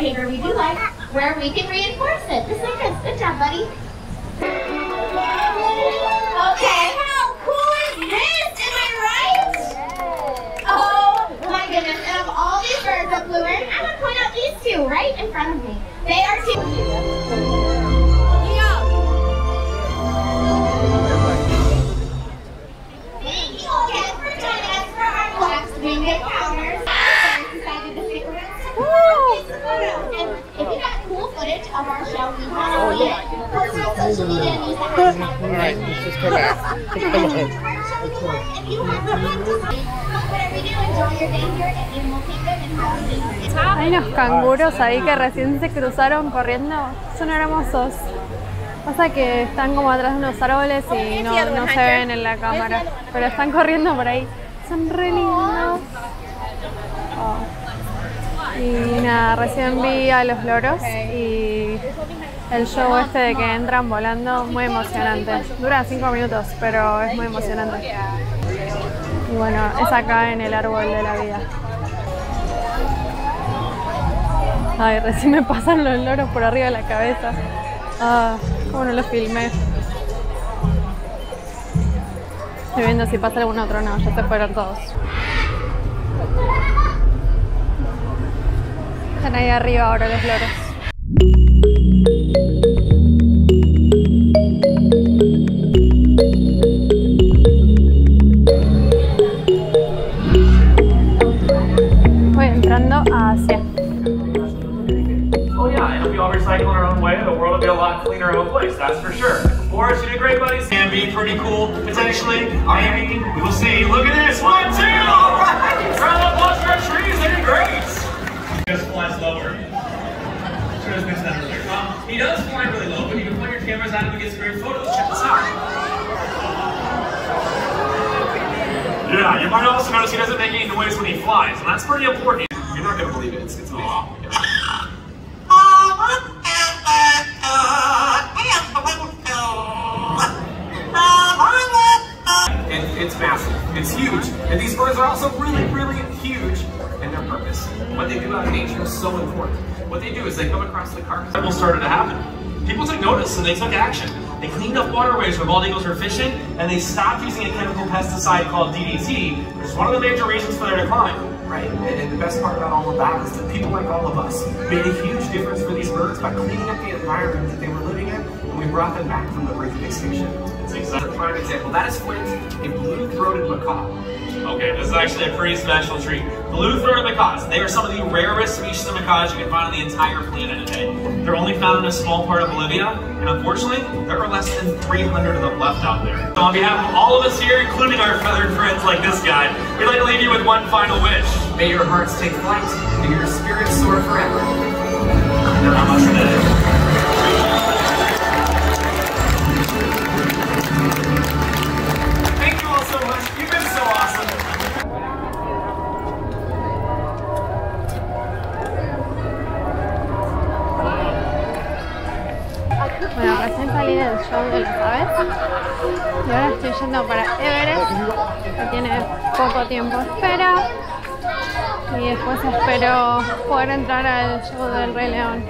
behavior we do like, where we can reinforce it. Just like this. Good job, buddy. Okay, how cool is this? Am I right? Oh my goodness, and of all these birds that flew in, I'm gonna point out these two right in front of me. They are two. Footage of our show, we want to see it. Post it on social media and use the hashtag. Alright, let's just go back. Come on. If you have fun to say, whatever you do, enjoy your day here at Animal Kingdom and have a good day. Hay unos canguros ahí que recién se cruzaron corriendo. Son hermosos. Pasa que están como atrás de unos árboles y no, no se ven en la cámara. Pero están corriendo por ahí. Son re lindos. Oh. Y nada, recién vi a los loros y el show este de que entran volando, muy emocionante. Dura cinco minutos, pero es muy emocionante. Y bueno, es acá en el árbol de la vida. Ay, recién me pasan los loros por arriba de la cabeza. Ah, cómo no lo filmé. Estoy viendo si pasa algún otro, no, ya se fueron todos. Están ahí arriba ahora los loros. Oh and if we all recycle in our own way, the world will be a lot cleaner of a place, that's for sure. Boris, you did great, buddies. And be pretty cool, potentially. Maybe. We will see. Look at this. One, two. All right. Round of applause for our trees. Great. That earlier. Um, he does fly really low, but you can point your cameras at him and get some great photos. Check this out. Yeah, you might also notice he doesn't make any noise when he flies, and that's pretty important. You're not gonna believe it. It's, it's amazing. And it's massive. It's huge. And these birds are also really, really huge in their purpose. What they do out in nature is so important. What they do is they come across the carcass. That started to happen. People took notice and they took action. They cleaned up waterways where bald eagles were fishing, and they stopped using a chemical pesticide called DDT, which is one of the major reasons for their decline. Right, and, the best part about all of that is that people like all of us made a huge difference for these birds by cleaning up the environment that they were living in, and we brought them back from the brink of extinction. It's. A prime example. That is Flint, a blue-throated macaw. Okay, this is actually a pretty special treat. Blue-throated macaws. They are some of the rarest species of macaws you can find on the entire planet today. They're only found in a small part of Bolivia, and unfortunately, there are less than 300 of them left out there. So on behalf of all of us here, including our feathered friends like this guy, we'd like to leave you with one final wish. May your hearts take flight, and your spirits soar forever. Namaste. Y ahora estoy yendo para Everest, que tiene poco tiempo espera. Y después espero poder entrar al show del Rey León.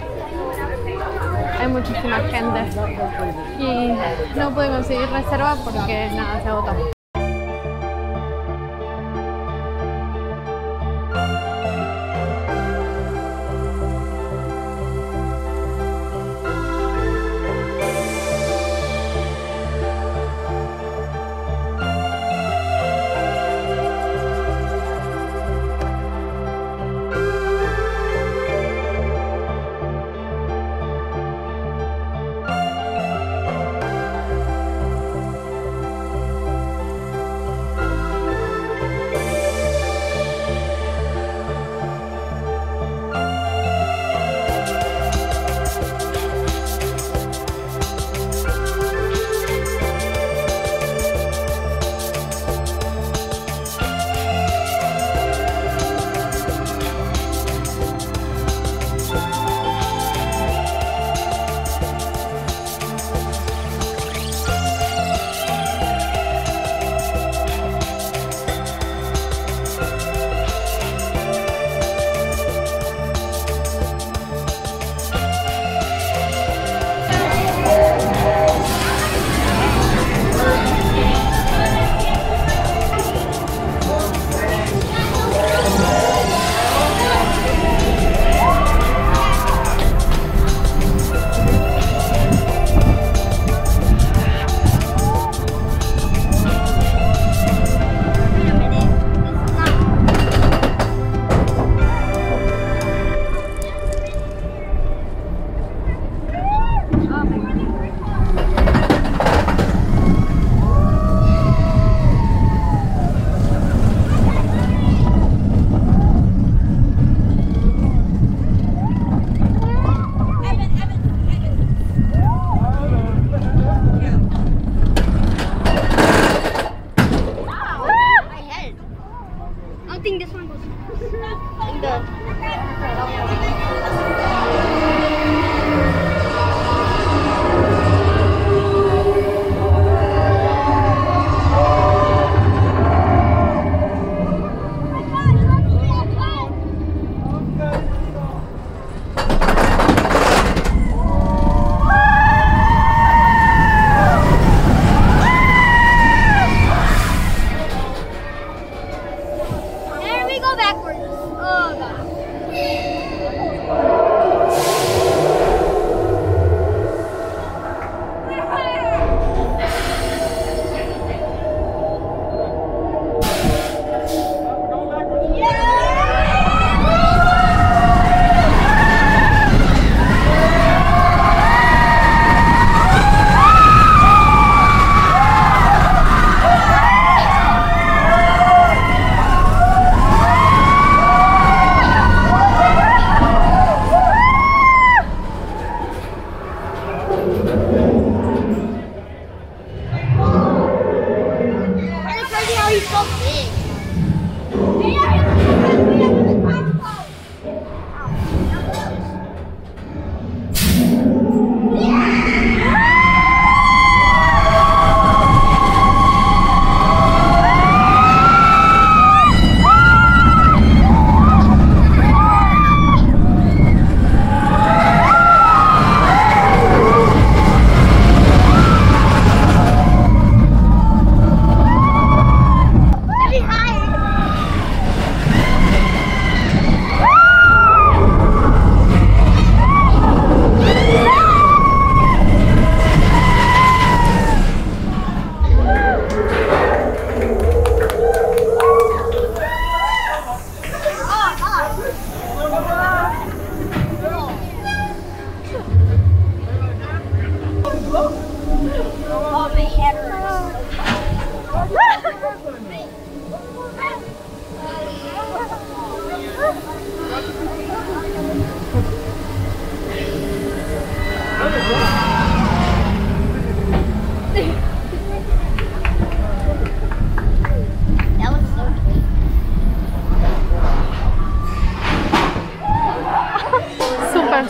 Hay muchísima gente y no pude conseguir reserva porque nada, se agotó.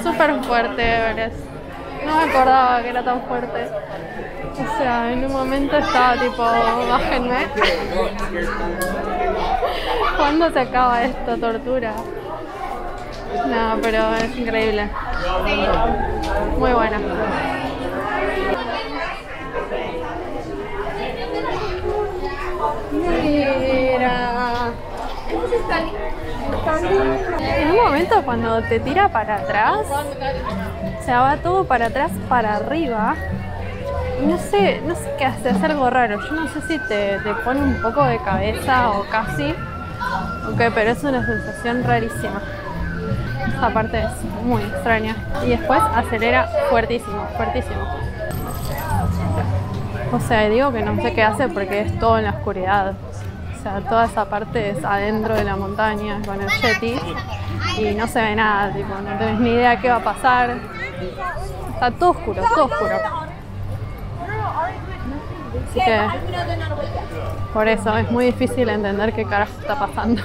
Súper, fuerte, Everest. No me acordaba que era tan fuerte. O sea, en un momento estaba tipo, bájenme. ¿Cuándo se acaba esta tortura? No, pero es increíble. Muy buena. Mira. En un momento cuando te tira para atrás, o sea, va todo para atrás, para arriba. No sé, no sé qué hace, es algo raro. Yo no sé si te, te pone un poco de cabeza o casi. Ok, pero es una sensación rarísima. Esa parte es muy extraña. Y después acelera fuertísimo, fuertísimo. O sea, digo que no sé qué hace porque es todo en la oscuridad. O sea, toda esa parte es adentro de la montaña con el jetty y no se ve nada, tipo, no tenés ni idea qué va a pasar. Está todo oscuro, todo oscuro. Así que por eso es muy difícil entender qué carajo está pasando.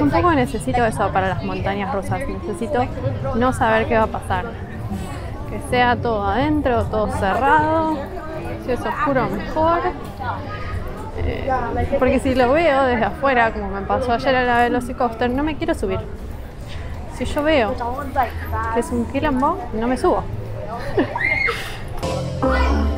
Yo un poco necesito eso para las montañas rusas. Necesito no saber qué va a pasar. Que sea todo adentro, todo cerrado. Si es oscuro, mejor. Eh, porque si lo veo desde afuera, como me pasó ayer en la Velocicoaster, no me quiero subir. Si yo veo que es un quilombo, no me subo.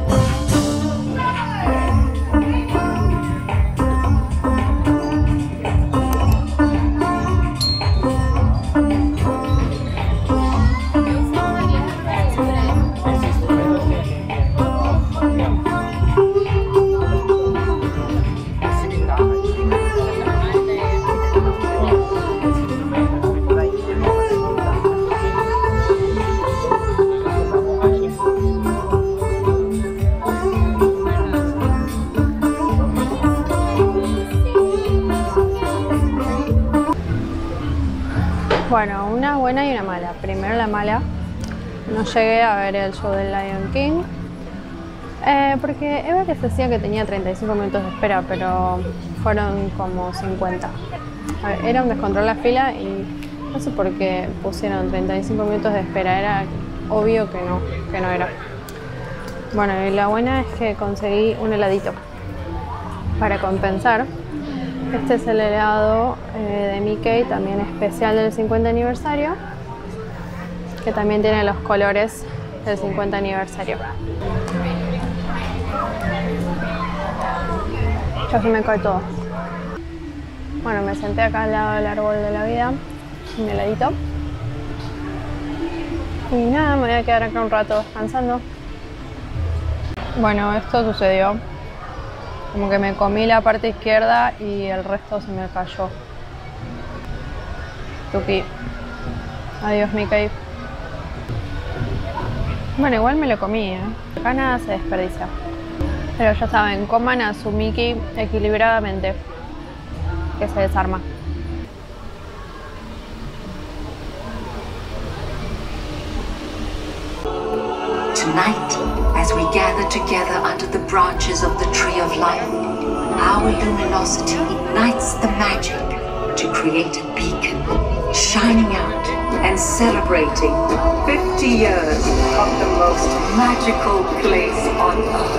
No llegué a ver el show del Lion King. Eh, porque Everest decía que tenía 35 minutos de espera, pero fueron como 50. A ver, era un descontrol la fila y no sé por qué pusieron 35 minutos de espera. Era obvio que no, que no era. Bueno, y la buena es que conseguí un heladito para compensar. Este es el helado eh, de Mickey, también especial del 50 aniversario, que también tiene los colores del 50 aniversario. Ya se me cae todo. Bueno, me senté acá al lado del árbol de la vida, un heladito. Y nada, me voy a quedar acá un rato descansando. Bueno, esto sucedió. Como que me comí la parte izquierda y el resto se me cayó. Tuki. Adiós, Mickey. Bueno, igual me lo comí, ¿eh? Acá nada se desperdicia. Pero ya saben, coman a su Mickey equilibradamente. Que se desarma. Tonight, as we gather together under the branches of the Tree of Life, our luminosity ignites the magic to create a beacon, shining out and celebrating 50 years of the most magical place on earth.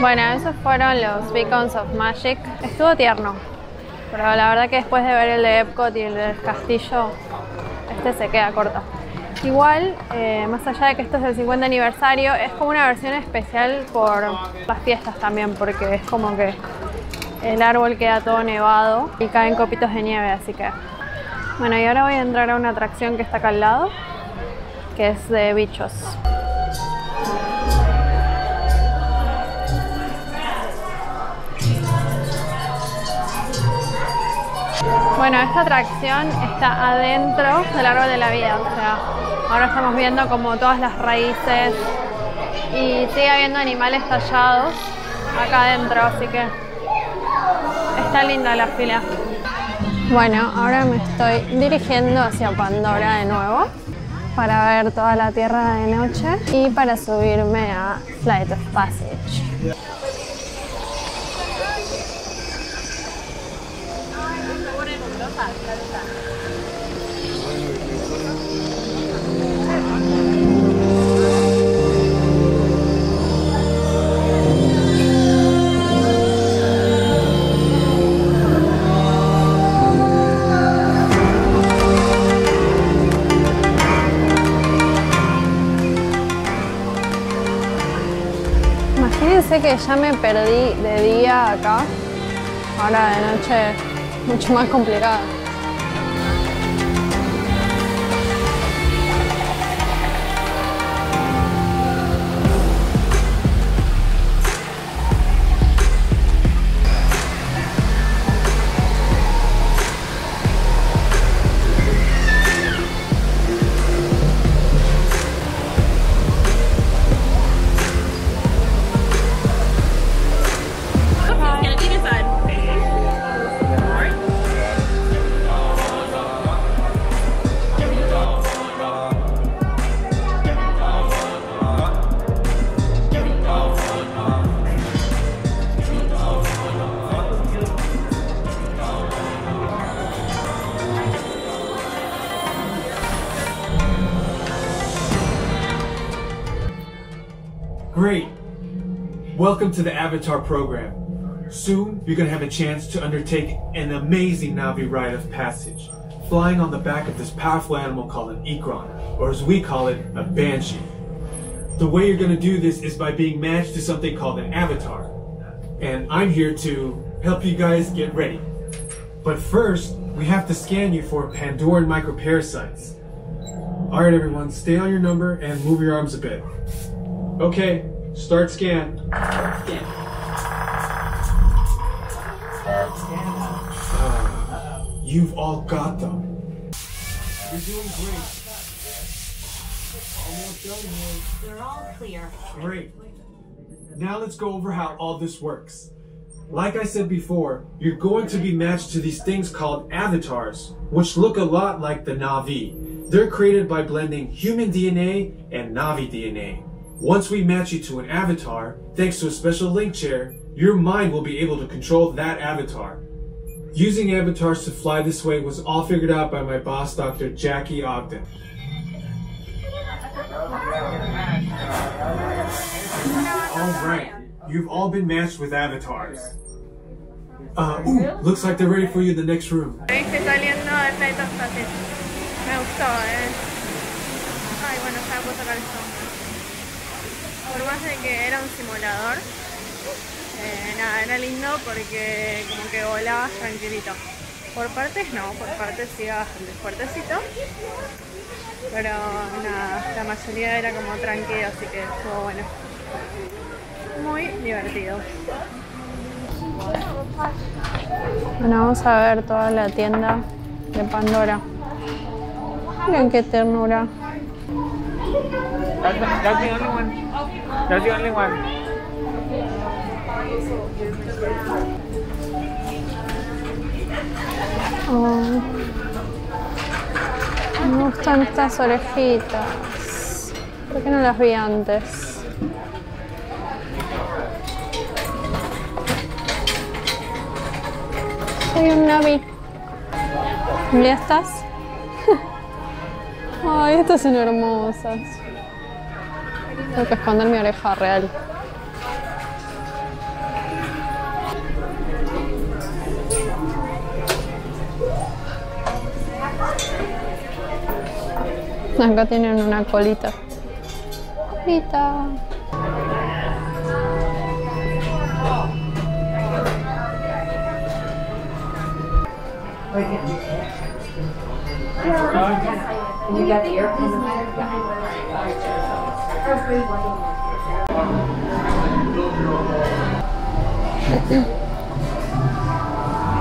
Bueno, esos fueron los Beacons of Magic. Estuvo tierno, pero la verdad que después de ver el de Epcot y el del castillo, este se queda corto. Igual, eh, más allá de que esto es el 50 aniversario, es como una versión especial por las fiestas también, porque es como que el árbol queda todo nevado y caen copitos de nieve, así que... Bueno, y ahora voy a entrar a una atracción que está acá al lado, que es de bichos. Bueno, esta atracción está adentro del árbol de la vida, o sea, ahora estamos viendo como todas las raíces y sigue habiendo animales tallados acá adentro, así que está linda la fila. Bueno, ahora me estoy dirigiendo hacia Pandora de nuevo para ver toda la tierra de noche y para subirme a Flight of Passage. Imagínense que ya me perdí de día acá, ahora de noche mucho más complicado. Welcome to the Avatar program. Soon, you're going to have a chance to undertake an amazing Navi rite of passage, flying on the back of this powerful animal called an Ikron, or as we call it, a Banshee. The way you're going to do this is by being matched to something called an avatar. And I'm here to help you guys get ready. But first, we have to scan you for Pandoran microparasites. Alright, everyone, stay on your number and move your arms a bit. Okay, start scan. You've all got them. You're doing great. Almost done here. We're all clear. Great. Now let's go over how all this works. Like I said before, you're going to be matched to these things called avatars, which look a lot like the Navi. They're created by blending human DNA and Navi DNA. Once we match you to an avatar, thanks to a special link chair, your mind will be able to control that avatar. Using avatars to fly this way was all figured out by my boss, Dr. Jackie Ogden. Alright, you've all been matched with avatars. Uh, ooh, looks like they're ready for you in the next room. Eh. Nada, era lindo porque como que volabas tranquilito. Por partes no, por partes sí iba bastante fuertecito. Pero nada, la mayoría era como tranquilo, así que estuvo bueno. Muy divertido. Bueno, vamos a ver toda la tienda de Pandora. Miren qué ternura. That's, that's the only one. That's the only one. Oh. Me gustan estas orejitas. ¿Por qué no las vi antes? Soy un Navi. ¿Y estas? Ay, estas son hermosas. Tengo que esconder mi oreja real. Acá tienen una colita. Colita.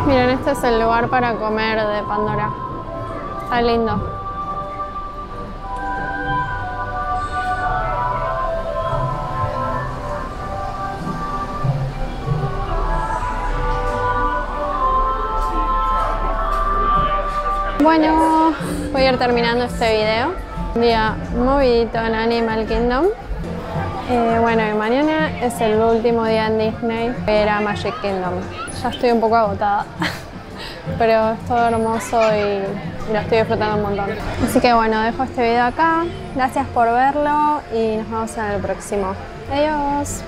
Miren, este es el lugar para comer de Pandora. Está lindo. Bueno, voy a ir terminando este video. Un día movidito en Animal Kingdom. Eh, bueno, y mañana es el último día en Disney. Era Magic Kingdom. Ya estoy un poco agotada. Pero es todo hermoso y lo estoy disfrutando un montón. Así que bueno, dejo este video acá. Gracias por verlo y nos vemos en el próximo. Adiós.